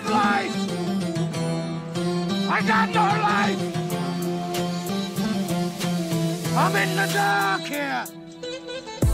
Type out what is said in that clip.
got life! I got no life! I'm in the dark here!